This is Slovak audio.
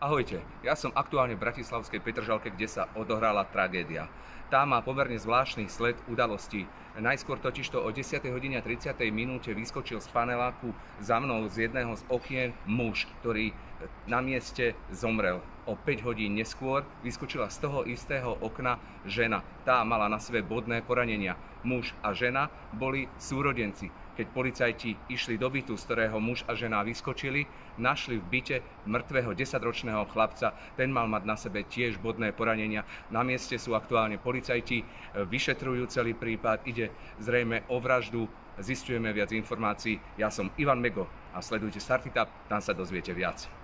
Ahojte, ja som aktuálne v Bratislavskej Petržalke, kde sa odohrala tragédia. Tá má pomerne zvláštny sled udalostí. Najskôr totižto o 10. hodine 30. minúte vyskočil z paneláku za mnou z jedného z okien muž, ktorý na mieste zomrel. O 5 hodín neskôr vyskočila z toho istého okna žena. Tá mala na sebe bodné poranenia. Muž a žena boli súrodenci. Keď policajti išli do bytu, z ktorého muž a žena vyskočili, našli v byte mŕtvého 10-ročného chlapca. Ten mal mať na sebe tiež bodné poranenia. Na mieste sú aktuálne policajti, vyšetrujú celý prípad. Ide zrejme o vraždu, zistujeme viac informácií. Ja som Ivan Mego a sledujte Startitap, tam sa dozviete viac.